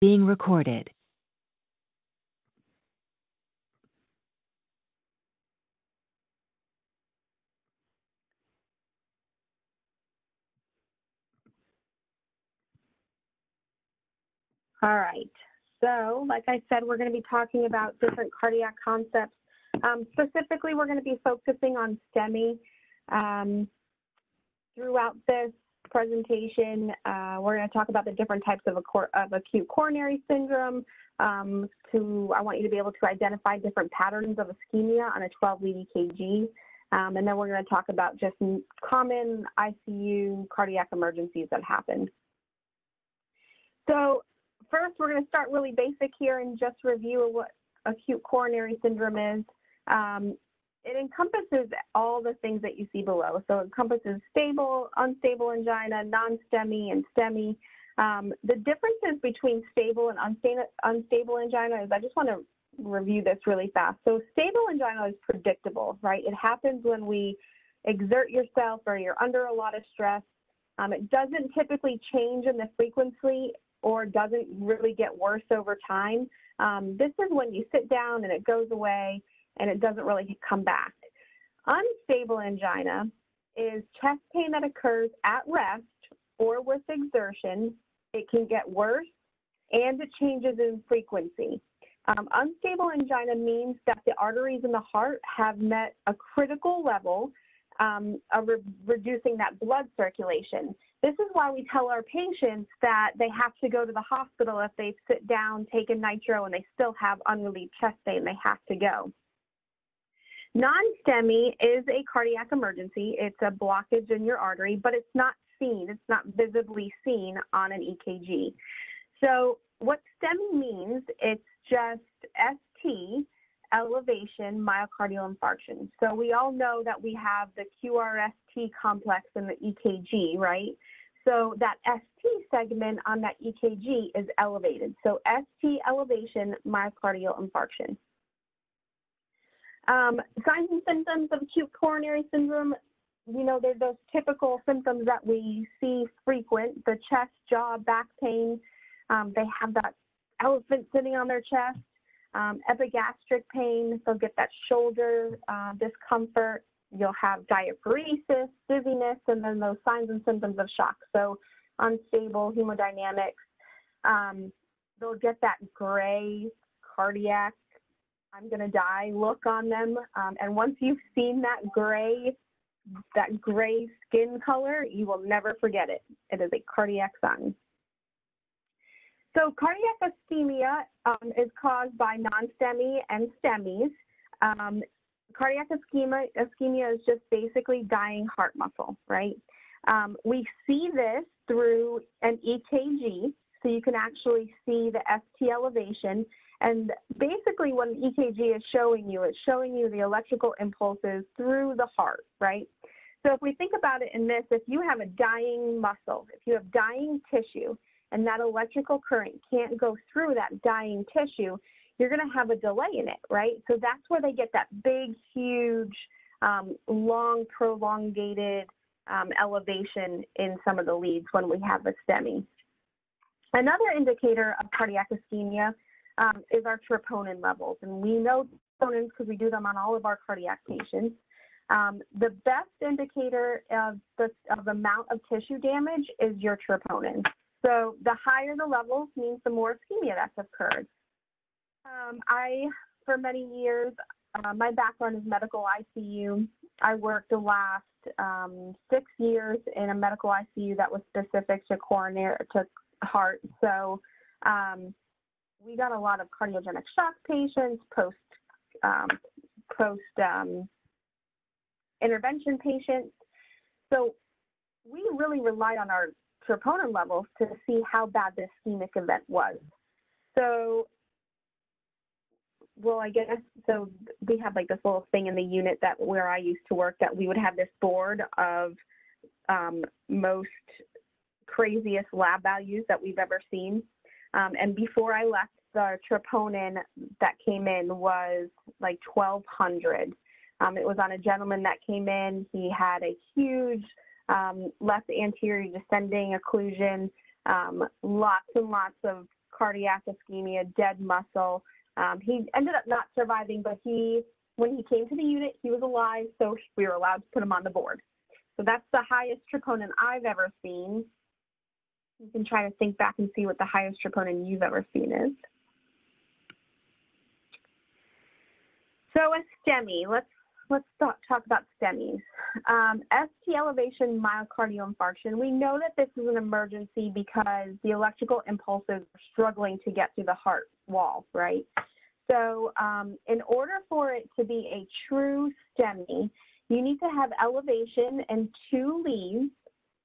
being recorded. All right. So, like I said, we're going to be talking about different cardiac concepts. Um, specifically, we're going to be focusing on STEMI. Um, throughout this presentation, uh, we're going to talk about the different types of, of acute coronary syndrome. Um, to, I want you to be able to identify different patterns of ischemia on a 12 lead EKG. Um, and then we're going to talk about just common ICU cardiac emergencies that happen. So first, we're going to start really basic here and just review what acute coronary syndrome is. Um, it encompasses all the things that you see below. So it encompasses stable, unstable angina, non-STEMI, and STEMI. Um, the differences between stable and unstable, angina is I just want to review this really fast. So stable angina is predictable, right? It happens when we exert yourself or you're under a lot of stress. Um, it doesn't typically change in the frequency or doesn't really get worse over time. Um, this is when you sit down and it goes away and it doesn't really come back. Unstable angina is chest pain that occurs at rest or with exertion. It can get worse and it changes in frequency. Um, unstable angina means that the arteries in the heart have met a critical level um, of re reducing that blood circulation. This is why we tell our patients that they have to go to the hospital if they sit down, take a nitro, and they still have unrelieved chest pain. They have to go. Non-STEMI is a cardiac emergency. It's a blockage in your artery, but it's not seen. It's not visibly seen on an EKG. So what STEMI means, it's just ST, elevation myocardial infarction. So we all know that we have the QRST complex in the EKG, right? So that ST segment on that EKG is elevated. So ST elevation myocardial infarction. Um, signs and symptoms of acute coronary syndrome, you know, they're those typical symptoms that we see frequent, the chest, jaw, back pain. Um, they have that elephant sitting on their chest, um, epigastric pain. They'll get that shoulder uh, discomfort. You'll have diaphoresis, dizziness, and then those signs and symptoms of shock. So unstable hemodynamics. Um, they'll get that gray cardiac I'm going to die look on them. Um, and once you've seen that gray, that gray skin color, you will never forget it. It is a cardiac sign. So cardiac ischemia um, is caused by non-STEMI and STEMIs. Um, cardiac ischemia, ischemia is just basically dying heart muscle, right? Um, we see this through an EKG, so you can actually see the ST elevation and basically what an EKG is showing you, it's showing you the electrical impulses through the heart, right? So if we think about it in this, if you have a dying muscle, if you have dying tissue, and that electrical current can't go through that dying tissue, you're going to have a delay in it, right? So that's where they get that big, huge, um, long, prolongated um, elevation in some of the leads when we have a STEMI. Another indicator of cardiac ischemia um, is our troponin levels. And we know troponins because we do them on all of our cardiac patients. Um, the best indicator of the of amount of tissue damage is your troponin. So the higher the levels means the more ischemia that's occurred. Um, I, for many years, uh, my background is medical ICU. I worked the last um, six years in a medical ICU that was specific to coronary to heart. So um, we got a lot of cardiogenic shock patients, post um, post um, intervention patients. So we really relied on our troponin levels to see how bad the ischemic event was. So, well, I guess so. We had like this little thing in the unit that where I used to work that we would have this board of um, most craziest lab values that we've ever seen. Um, and before I left, the troponin that came in was like 1200. Um, it was on a gentleman that came in. He had a huge um, left anterior descending occlusion, um, lots and lots of cardiac ischemia, dead muscle. Um, he ended up not surviving, but he, when he came to the unit, he was alive, so we were allowed to put him on the board. So that's the highest troponin I've ever seen. You can try to think back and see what the highest troponin you've ever seen is. So a STEMI, let's let's talk, talk about STEMIs. Um, ST elevation myocardial infarction. We know that this is an emergency because the electrical impulses are struggling to get through the heart wall, right? So um, in order for it to be a true STEMI, you need to have elevation and two leads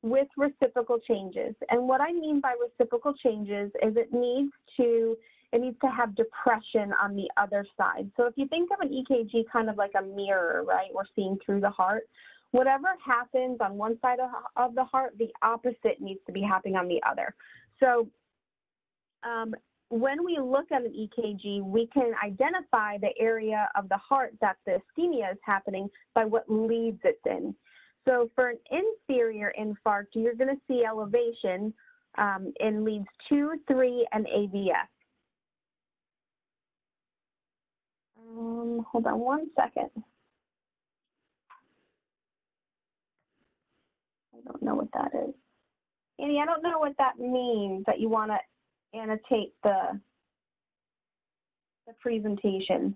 with reciprocal changes. And what I mean by reciprocal changes is it needs to it needs to have depression on the other side. So if you think of an EKG kind of like a mirror, right? We're seeing through the heart. Whatever happens on one side of, the heart, the opposite needs to be happening on the other. So um, when we look at an EKG, we can identify the area of the heart that the ischemia is happening by what leads it's in. So for an inferior infarct, you're going to see elevation um, in leads 2, 3, and AVF. Um, hold on one second. I don't know what that is. Annie, I don't know what that means that you want to annotate the the presentation.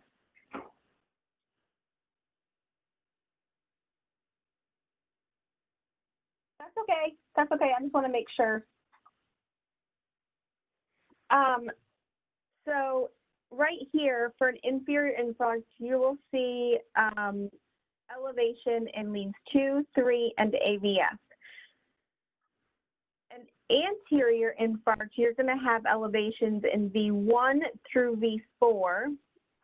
That's okay. That's okay. I just want to make sure. Um, so right here for an inferior infarct, you will see um, elevation in leads 2, 3, and AVF. An anterior infarct, you're going to have elevations in V1 through V4.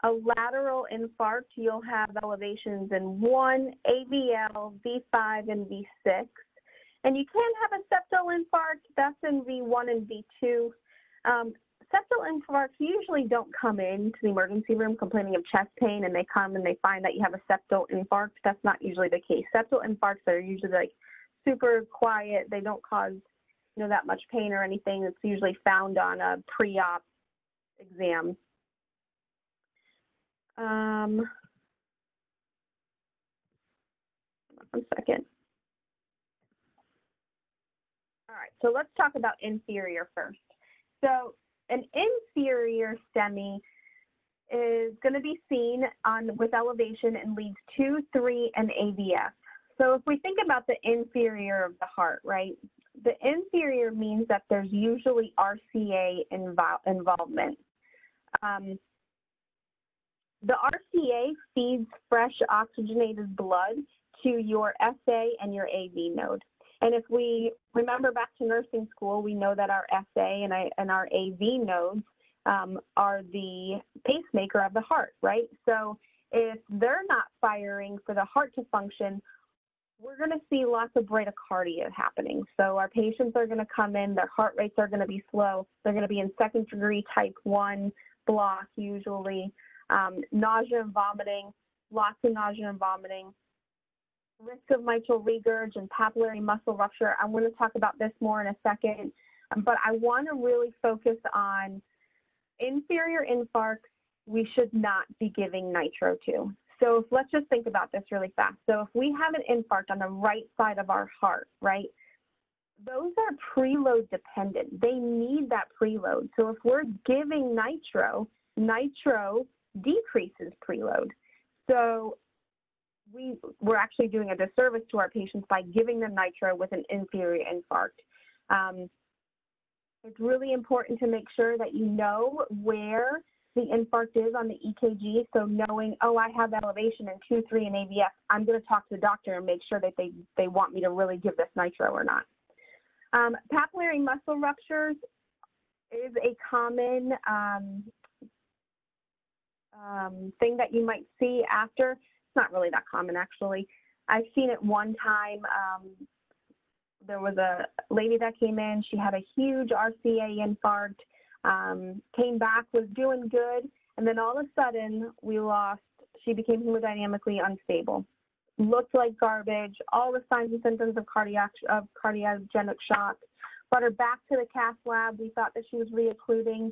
A lateral infarct, you'll have elevations in 1, AVL, V5, and V6. And you can have a septal infarct, that's in V1 and V2. Um, septal infarcts usually don't come into the emergency room complaining of chest pain and they come and they find that you have a septal infarct. That's not usually the case. Septal infarcts are usually like super quiet. They don't cause, you know, that much pain or anything. It's usually found on a pre-op exam. Um, one second. All right, so let's talk about inferior first. So an inferior STEMI is going to be seen on with elevation in leads 2, 3, and AVF. So if we think about the inferior of the heart, right, the inferior means that there's usually RCA invo involvement. Um, the RCA feeds fresh oxygenated blood to your SA and your AV node. And if we remember back to nursing school, we know that our SA and, I, and our AV nodes um, are the pacemaker of the heart, right? So if they're not firing for the heart to function, we're going to see lots of bradycardia happening. So our patients are going to come in, their heart rates are going to be slow. They're going to be in second degree type 1 block usually, um, nausea and vomiting, lots of nausea and vomiting risk of mitral regurg and papillary muscle rupture. I'm going to talk about this more in a second, um, but I want to really focus on inferior infarcts we should not be giving nitro to. So if, let's just think about this really fast. So if we have an infarct on the right side of our heart, right, those are preload dependent. They need that preload. So if we're giving nitro, nitro decreases preload. So we we're actually doing a disservice to our patients by giving them nitro with an inferior infarct. Um, it's really important to make sure that you know where the infarct is on the EKG. So knowing, oh, I have elevation in 2, 3, and AVF, I'm going to talk to the doctor and make sure that they, they want me to really give this nitro or not. Um, papillary muscle ruptures is a common um, um, thing that you might see after not really that common actually. I've seen it one time. Um, there was a lady that came in. She had a huge RCA infarct, um, came back, was doing good, and then all of a sudden we lost. She became hemodynamically unstable. Looked like garbage. All the signs and symptoms of cardiac of cardiogenic shock brought her back to the cath lab. We thought that she was reoccluding.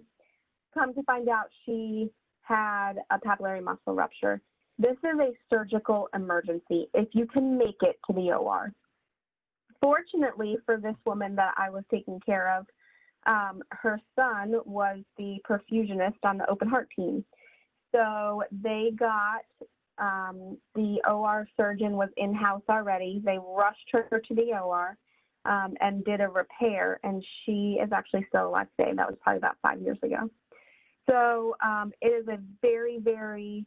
Come to find out, she had a papillary muscle rupture. This is a surgical emergency if you can make it to the OR. Fortunately for this woman that I was taking care of, um, her son was the perfusionist on the open heart team. So they got um, the OR surgeon was in house already. They rushed her to the OR um, and did a repair, and she is actually still alive today. That was probably about five years ago. So um, it is a very, very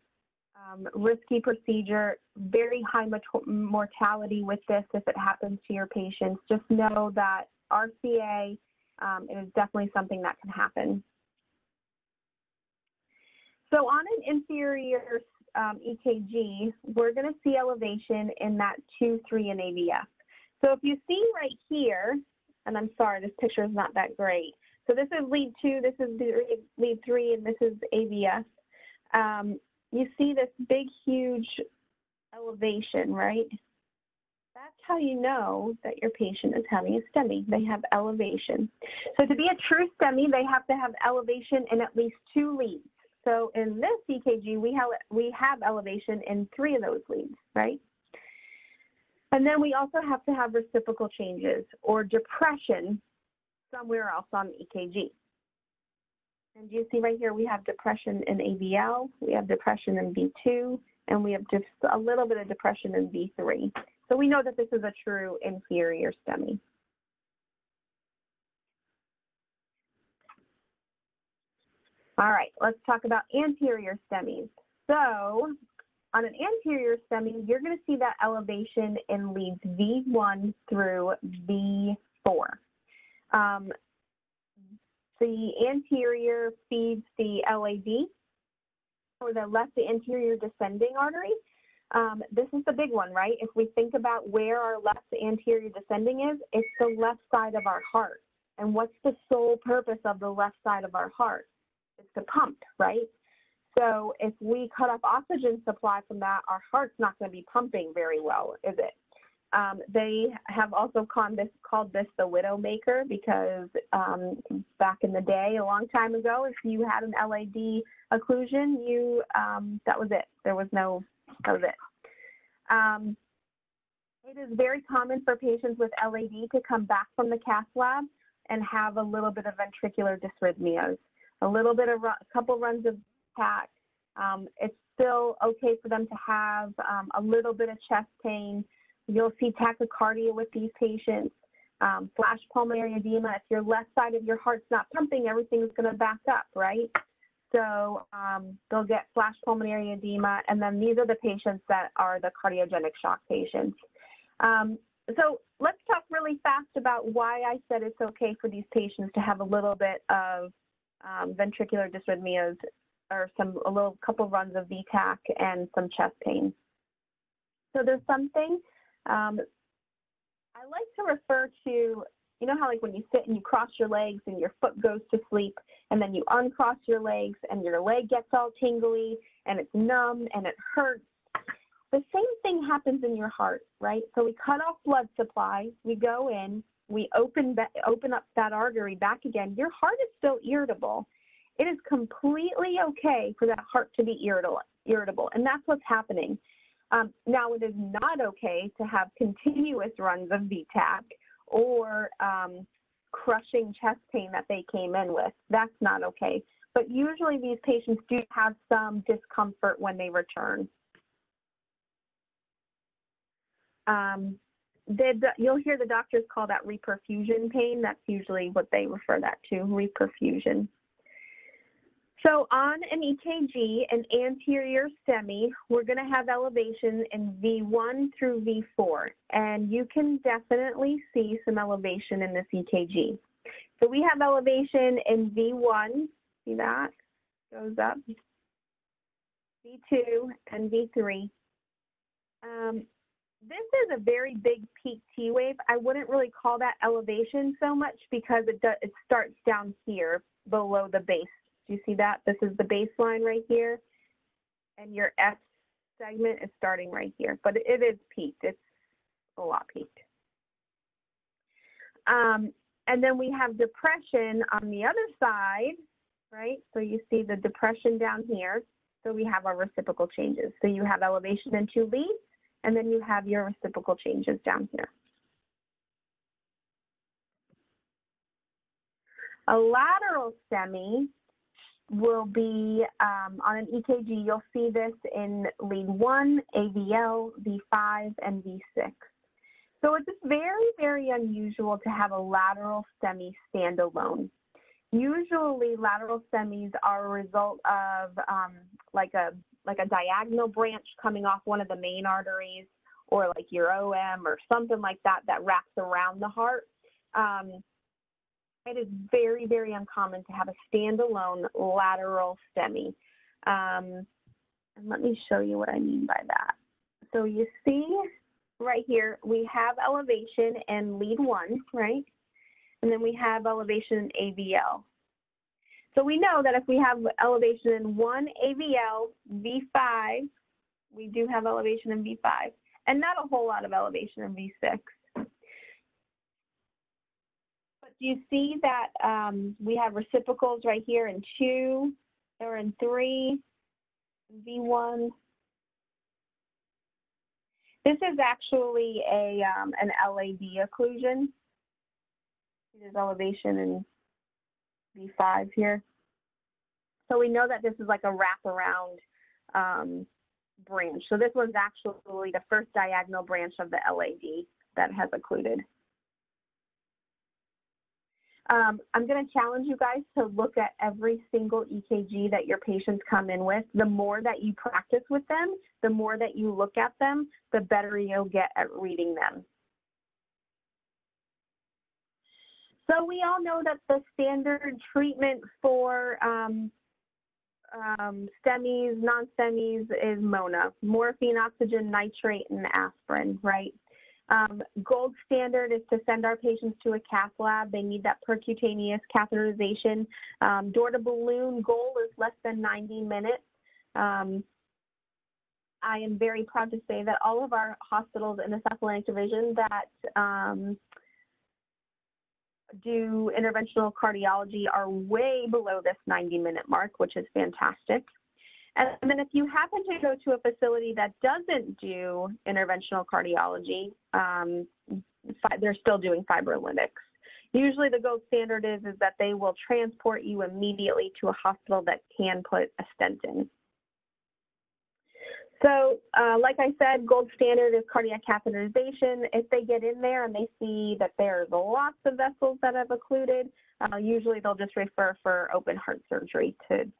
um, risky procedure, very high mortality with this if it happens to your patients. Just know that RCA um, is definitely something that can happen. So on an inferior um, EKG, we're going to see elevation in that 2, 3, and AVF. So if you see right here, and I'm sorry, this picture is not that great. So this is lead 2, this is lead 3, and this is AVF. Um, you see this big, huge elevation, right? That's how you know that your patient is having a STEMI. They have elevation. So to be a true STEMI, they have to have elevation in at least two leads. So in this EKG, we have, we have elevation in three of those leads, right? And then we also have to have reciprocal changes or depression somewhere else on the EKG. And you see right here, we have depression in AVL, we have depression in V2, and we have just a little bit of depression in V3. So we know that this is a true inferior STEMI. All right, let's talk about anterior STEMIs. So on an anterior STEMI, you're going to see that elevation in leads V1 through V4. Um, the anterior feeds the LAD, or the left anterior descending artery. Um, this is the big one, right? If we think about where our left anterior descending is, it's the left side of our heart. And what's the sole purpose of the left side of our heart? It's to pump, right? So if we cut off oxygen supply from that, our heart's not going to be pumping very well, is it? Um, they have also called this, called this the widow maker because um, back in the day, a long time ago, if you had an LAD occlusion, you um, that was it. There was no, that was it. Um, it is very common for patients with LAD to come back from the cath lab and have a little bit of ventricular dysrhythmias, a little bit of a couple runs of TAC. Um, it's still okay for them to have um, a little bit of chest pain, You'll see tachycardia with these patients, um, flash pulmonary edema. If your left side of your heart's not pumping, everything's going to back up, right? So um, they'll get flash pulmonary edema, and then these are the patients that are the cardiogenic shock patients. Um, so let's talk really fast about why I said it's okay for these patients to have a little bit of um, ventricular dysrhythmias or some a little couple runs of V-tach and some chest pain. So there's something um, I like to refer to, you know how like when you sit and you cross your legs and your foot goes to sleep and then you uncross your legs and your leg gets all tingly and it's numb and it hurts. The same thing happens in your heart, right? So we cut off blood supply, we go in, we open open up that artery back again. Your heart is still irritable. It is completely okay for that heart to be irritable, irritable, and that's what's happening. Um, now, it is not okay to have continuous runs of V-tach or um, crushing chest pain that they came in with. That's not okay. But usually these patients do have some discomfort when they return. Um, the, you'll hear the doctors call that reperfusion pain. That's usually what they refer that to, reperfusion. So on an EKG, an anterior STEMI, we're going to have elevation in V1 through V4, and you can definitely see some elevation in this EKG. So we have elevation in V1, see that, goes up, V2 and V3. Um, this is a very big peak T wave. I wouldn't really call that elevation so much because it, it starts down here below the base do you see that? This is the baseline right here, and your F segment is starting right here, but it is peaked. It's a lot peaked. Um, and then we have depression on the other side, right? So you see the depression down here. So we have our reciprocal changes. So you have elevation and two leads, and then you have your reciprocal changes down here. A lateral STEMI will be um, on an EKG, you'll see this in lead 1, AVL, V5, and V6. So it's very, very unusual to have a lateral STEMI standalone. Usually lateral STEMIs are a result of um, like a like a diagonal branch coming off one of the main arteries or like your OM or something like that that wraps around the heart. Um, it is very, very uncommon to have a standalone lateral STEMI. Um, and let me show you what I mean by that. So you see right here, we have elevation and lead one, right? And then we have elevation in AVL. So we know that if we have elevation in one AVL, V5, we do have elevation in V5, and not a whole lot of elevation in V6 do you see that um, we have reciprocals right here in two or in three, V1? This is actually a um, an LAD occlusion. There's elevation in V5 here. So we know that this is like a wraparound um, branch. So this was actually the first diagonal branch of the LAD that has occluded. Um, I'm going to challenge you guys to look at every single EKG that your patients come in with. The more that you practice with them, the more that you look at them, the better you'll get at reading them. So we all know that the standard treatment for um, um, STEMIs, non-STEMIs is MONA, morphine, oxygen, nitrate, and aspirin, right? Um, gold standard is to send our patients to a cath lab. They need that percutaneous catheterization. Um, door to balloon goal is less than 90 minutes. Um, I am very proud to say that all of our hospitals in the South Atlantic Division that um, do interventional cardiology are way below this 90 minute mark, which is fantastic. And then if you happen to go to a facility that doesn't do interventional cardiology, um, they're still doing fibrolytics. Usually the gold standard is, is that they will transport you immediately to a hospital that can put a stent in. So, uh, like I said, gold standard is cardiac catheterization. If they get in there and they see that there's lots of vessels that have occluded, uh, usually they'll just refer for open heart surgery to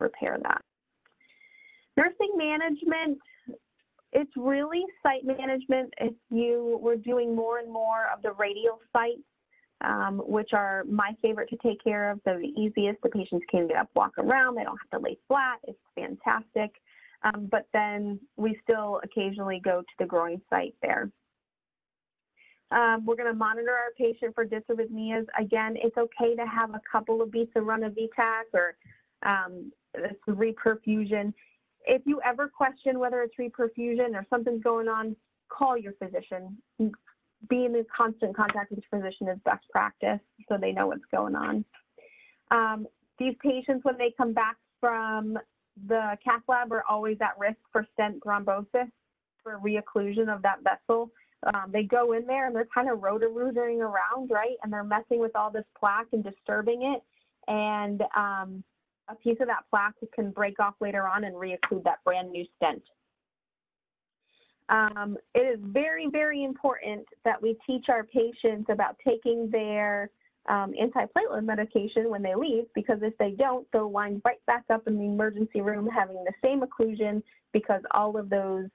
repair that. Nursing management, it's really site management. If you were doing more and more of the radial sites, um, which are my favorite to take care of, so the easiest, the patients can get up, walk around, they don't have to lay flat, it's fantastic. Um, but then we still occasionally go to the groin site there. Um, we're going to monitor our patient for dysarrhythmias. Again, it's okay to have a couple of beats of run of V-tach or um, reperfusion if you ever question whether it's reperfusion or something's going on, call your physician. Being in constant contact with your physician is best practice so they know what's going on. Um, these patients, when they come back from the cath lab, are always at risk for stent thrombosis, for reocclusion of that vessel. Um, they go in there and they're kind of rotor-rootering around, right? And they're messing with all this plaque and disturbing it. And um, a piece of that plaque can break off later on and reocclude that brand new stent. Um, it is very, very important that we teach our patients about taking their um, antiplatelet medication when they leave because if they don't, they'll wind right back up in the emergency room having the same occlusion because all of those,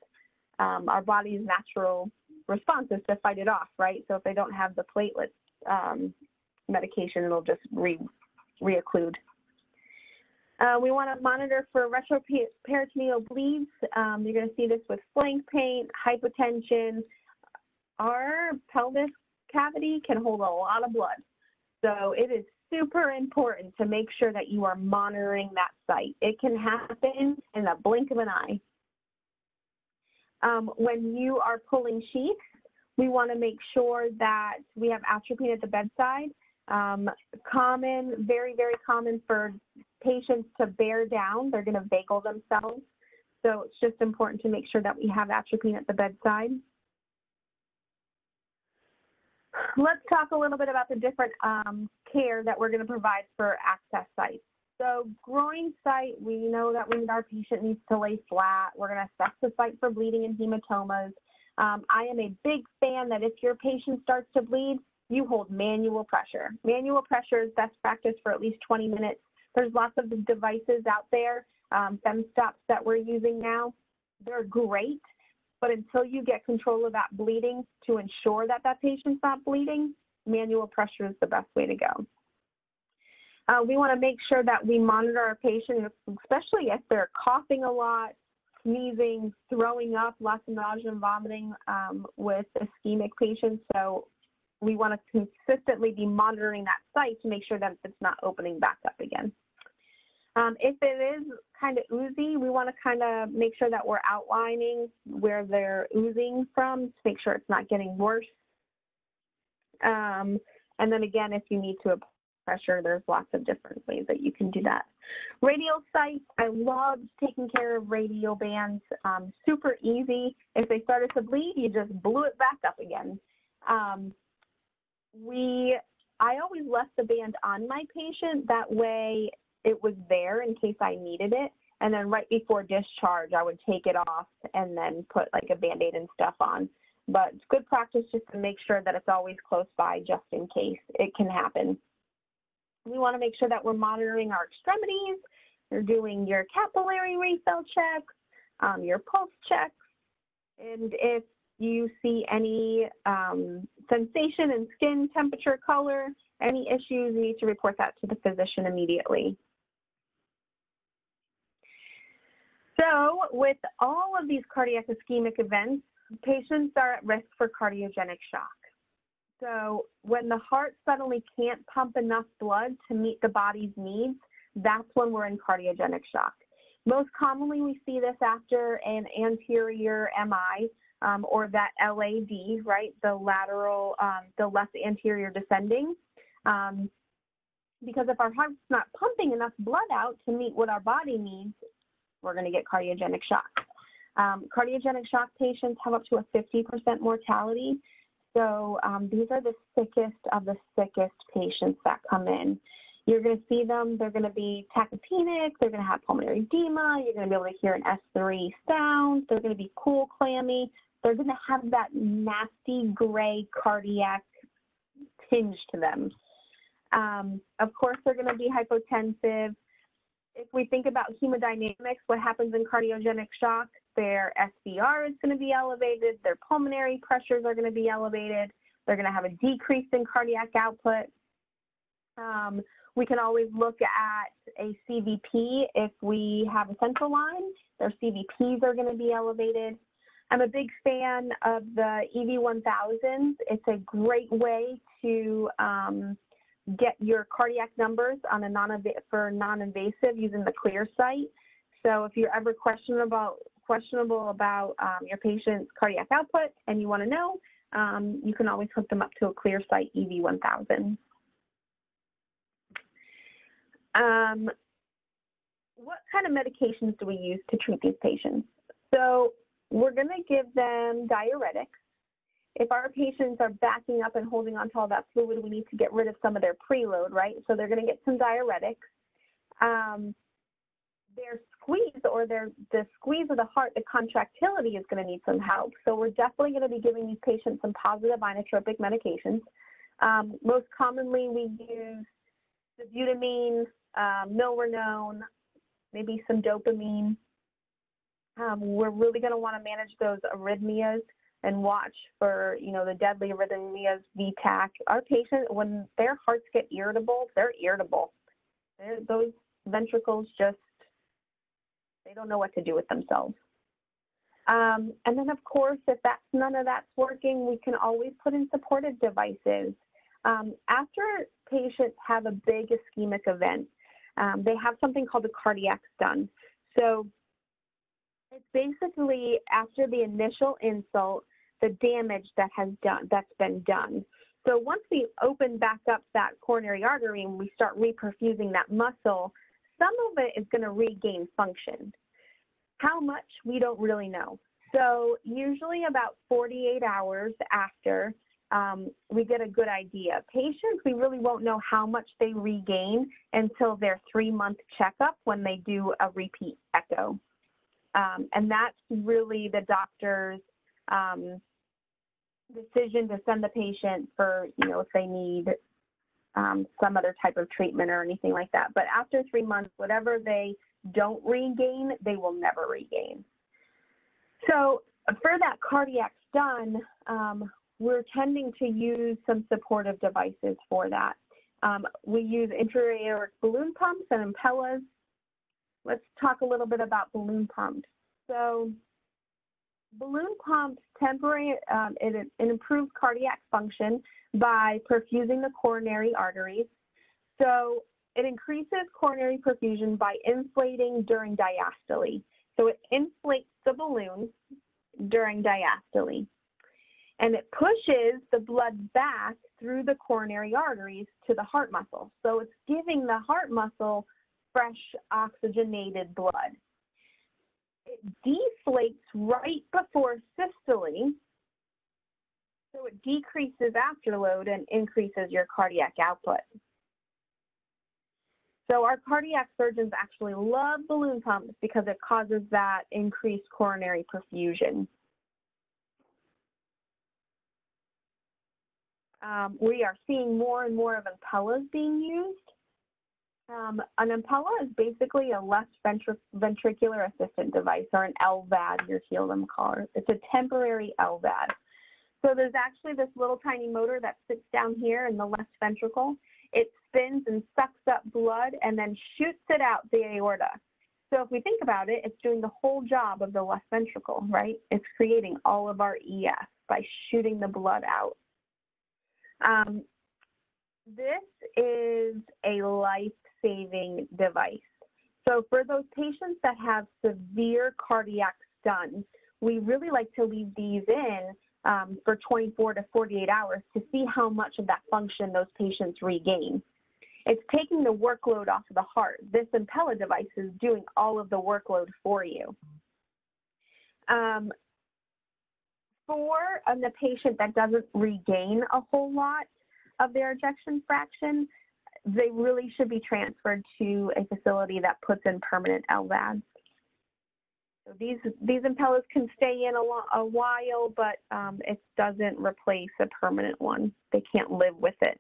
um, our body's natural responses to fight it off, right? So if they don't have the platelet um, medication, it'll just re reocclude. Uh, we want to monitor for retroperitoneal bleeds. Um, you're going to see this with flank pain, hypotension. Our pelvis cavity can hold a lot of blood. So it is super important to make sure that you are monitoring that site. It can happen in the blink of an eye. Um, when you are pulling sheets, we want to make sure that we have atropine at the bedside Um, common, very, very common for patients to bear down. They're going to vagal themselves. So it's just important to make sure that we have atropine at the bedside. Let's talk a little bit about the different um, care that we're going to provide for access sites. So groin site, we know that when our patient needs to lay flat, we're going to assess the site for bleeding and hematomas. Um, I am a big fan that if your patient starts to bleed, you hold manual pressure. Manual pressure is best practice for at least 20 minutes. There's lots of devices out there, um, FemStops that we're using now. They're great, but until you get control of that bleeding to ensure that that patient's not bleeding, manual pressure is the best way to go. Uh, we want to make sure that we monitor our patients, especially if they're coughing a lot, sneezing, throwing up, lots of nausea and vomiting um, with ischemic patients. So we want to consistently be monitoring that site to make sure that it's not opening back up again. Um, if it is kind of oozy, we want to kind of make sure that we're outlining where they're oozing from to make sure it's not getting worse. Um, and then again, if you need to apply pressure, there's lots of different ways that you can do that. Radial sites, I love taking care of radial bands. Um, super easy. If they started to bleed, you just blew it back up again. Um, we, I always left the band on my patient. That way it was there in case I needed it. And then right before discharge, I would take it off and then put like a band-aid and stuff on. But it's good practice just to make sure that it's always close by just in case it can happen. We want to make sure that we're monitoring our extremities. You're doing your capillary refill checks, um, your pulse checks, and if you see any um, sensation in skin, temperature, color, any issues, you need to report that to the physician immediately. So with all of these cardiac ischemic events, patients are at risk for cardiogenic shock. So when the heart suddenly can't pump enough blood to meet the body's needs, that's when we're in cardiogenic shock. Most commonly, we see this after an anterior MI um, or that LAD, right? The lateral, um, the left anterior descending. Um, because if our heart's not pumping enough blood out to meet what our body needs, we're going to get cardiogenic shock. Um, cardiogenic shock patients have up to a 50% mortality. So um, these are the sickest of the sickest patients that come in. You're going to see them, they're going to be tachypneic, they're going to have pulmonary edema, you're going to be able to hear an S3 sound, they're going to be cool, clammy, they're going to have that nasty gray cardiac tinge to them. Um, of course, they're going to be hypotensive. If we think about hemodynamics, what happens in cardiogenic shock? Their SVR is going to be elevated, their pulmonary pressures are going to be elevated, they're going to have a decrease in cardiac output. Um, we can always look at a CVP if we have a central line. Their CVPs are going to be elevated. I'm a big fan of the EV1000s. It's a great way to um, get your cardiac numbers on a non for non-invasive using the Clear site. So if you're ever questionable about, questionable about um, your patient's cardiac output and you want to know, um, you can always hook them up to a ClearSight EV1000. Um, what kind of medications do we use to treat these patients? So we're going to give them diuretics. If our patients are backing up and holding on to all that fluid, we need to get rid of some of their preload, right? So they're going to get some diuretics. Um, their squeeze or their the squeeze of the heart, the contractility is going to need some help. So we're definitely going to be giving these patients some positive inotropic medications. Um, most commonly, we use dobutamine, um, milrinone, maybe some dopamine. Um, we're really going to want to manage those arrhythmias and watch for, you know, the deadly arrhythmias, V-tach. Our patients, when their hearts get irritable, they're irritable. They're, those ventricles just, they don't know what to do with themselves. Um, and then, of course, if that's none of that's working, we can always put in supportive devices. Um, after patients have a big ischemic event, um, they have something called a cardiac stun. So it's basically after the initial insult, the damage that has done that's been done. So once we open back up that coronary artery and we start reperfusing that muscle, some of it is going to regain function. How much, we don't really know. So usually about 48 hours after um, we get a good idea. Patients, we really won't know how much they regain until their three month checkup when they do a repeat echo. Um, and that's really the doctor's um, decision to send the patient for, you know, if they need um, some other type of treatment or anything like that. But after three months, whatever they don't regain, they will never regain. So for that cardiac stun, um, we're tending to use some supportive devices for that. Um, we use intra-aortic balloon pumps and Impellas. Let's talk a little bit about balloon pumps. So balloon pumps temporary, um, it, it improves cardiac function by perfusing the coronary arteries. So it increases coronary perfusion by inflating during diastole. So it inflates the balloon during diastole and it pushes the blood back through the coronary arteries to the heart muscle. So it's giving the heart muscle fresh oxygenated blood. It deflates right before systole, so it decreases afterload and increases your cardiac output. So our cardiac surgeons actually love balloon pumps because it causes that increased coronary perfusion. um, we are seeing more and more of Impellas being used. Um, an Impella is basically a left ventric ventricular assistant device, or an LVAD, your call it. It's a temporary LVAD. So there's actually this little tiny motor that sits down here in the left ventricle. It spins and sucks up blood and then shoots it out the aorta. So if we think about it, it's doing the whole job of the left ventricle, right? It's creating all of our EF by shooting the blood out. Um, this is a life-saving device. So for those patients that have severe cardiac stun, we really like to leave these in um, for 24 to 48 hours to see how much of that function those patients regain. It's taking the workload off of the heart. This Impella device is doing all of the workload for you. Um, for um, the patient that doesn't regain a whole lot of their ejection fraction, they really should be transferred to a facility that puts in permanent LVADs. So these these Impellas can stay in a, a while, but um, it doesn't replace a permanent one. They can't live with it.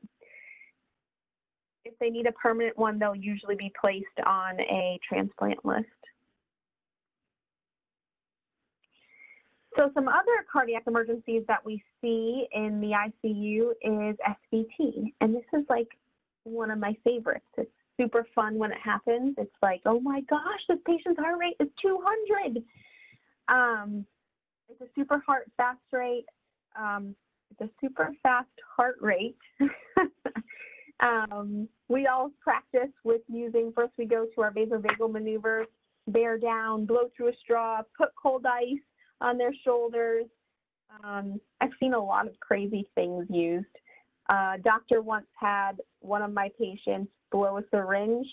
If they need a permanent one, they'll usually be placed on a transplant list. So some other cardiac emergencies that we see in the ICU is SVT, and this is like one of my favorites. It's super fun when it happens. It's like, oh my gosh, this patient's heart rate is 200. Um, it's a super heart fast rate. Um, it's a super fast heart rate. um, we all practice with using, first we go to our vasovagal maneuvers, bear down, blow through a straw, put cold ice, on their shoulders. Um, I've seen a lot of crazy things used. Uh, doctor once had one of my patients blow a syringe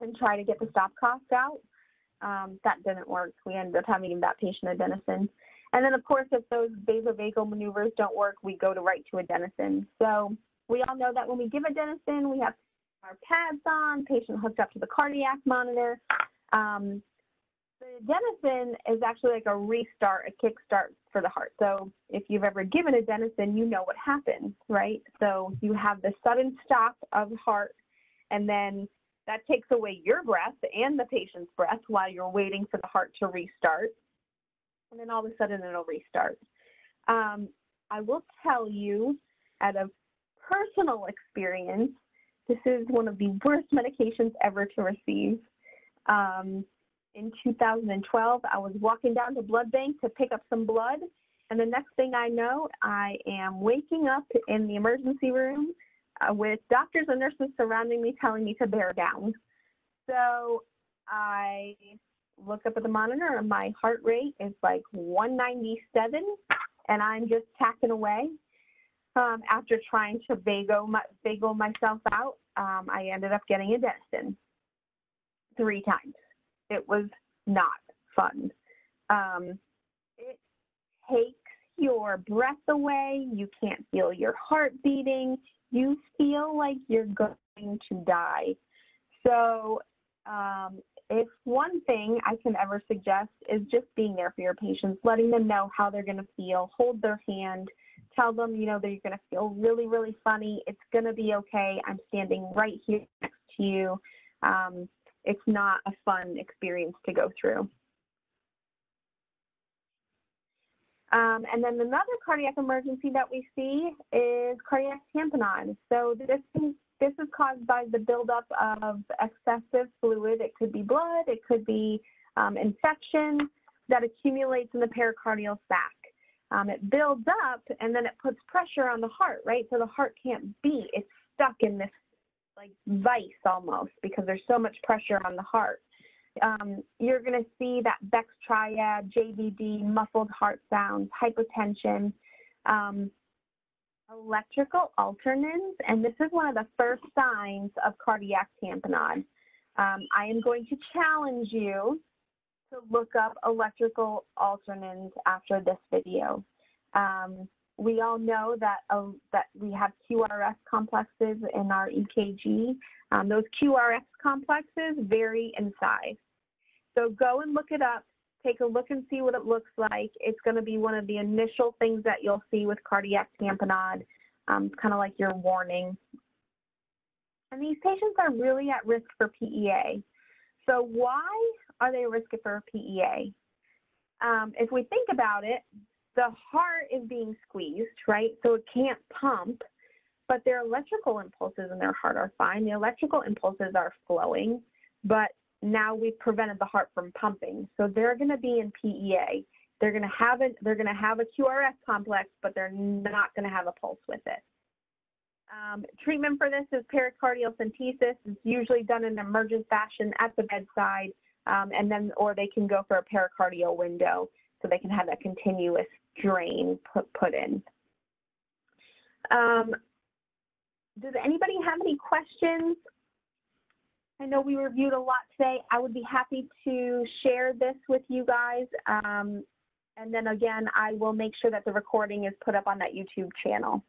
and try to get the stopcock out. Um, that didn't work. We ended up having that patient adenosine. And then, of course, if those vasovagal maneuvers don't work, we go to right to adenosine. So we all know that when we give adenosine, we have our pads on, patient hooked up to the cardiac monitor. Um, the adenosine is actually like a restart, a kickstart for the heart. So if you've ever given a adenosine, you know what happens, right? So you have the sudden stop of the heart, and then that takes away your breath and the patient's breath while you're waiting for the heart to restart. And then all of a sudden it'll restart. Um, I will tell you, out of personal experience, this is one of the worst medications ever to receive. Um, in 2012. I was walking down to blood bank to pick up some blood. And the next thing I know, I am waking up in the emergency room uh, with doctors and nurses surrounding me telling me to bear down. So I look up at the monitor and my heart rate is like 197 and I'm just tacking away. Um, after trying to vago, my, vago myself out, um, I ended up getting a Adenosine three times. It was not fun. Um, it takes your breath away. You can't feel your heart beating. You feel like you're going to die. So, um, if one thing I can ever suggest is just being there for your patients, letting them know how they're going to feel, hold their hand, tell them, you know, that you're going to feel really, really funny. It's going to be okay. I'm standing right here next to you. Um, it's not a fun experience to go through. Um, and then another cardiac emergency that we see is cardiac tamponade. So this is, this is caused by the buildup of excessive fluid. It could be blood, it could be um, infection that accumulates in the pericardial sac. Um, it builds up and then it puts pressure on the heart, right? So the heart can't beat. It's stuck in this like vice almost because there's so much pressure on the heart. Um, you're going to see that Beck's triad, JVD, muffled heart sounds, hypotension, um, electrical alternans, and this is one of the first signs of cardiac tamponade. Um, I am going to challenge you to look up electrical alternans after this video. We all know that, uh, that we have QRS complexes in our EKG. Um, those QRS complexes vary in size. So go and look it up, take a look and see what it looks like. It's going to be one of the initial things that you'll see with cardiac tamponade, um, kind of like your warning. And these patients are really at risk for PEA. So why are they at risk for PEA? Um, if we think about it, the heart is being squeezed, right? So it can't pump, but their electrical impulses in their heart are fine. The electrical impulses are flowing, but now we've prevented the heart from pumping. So they're going to be in PEA. They're going to have it. They're going to have a QRS complex, but they're not going to have a pulse with it. Um, treatment for this is pericardiocentesis. It's usually done in emergent fashion at the bedside, um, and then or they can go for a pericardial window so they can have that continuous drain put, put in. Um, does anybody have any questions? I know we reviewed a lot today. I would be happy to share this with you guys. Um, and then again, I will make sure that the recording is put up on that YouTube channel.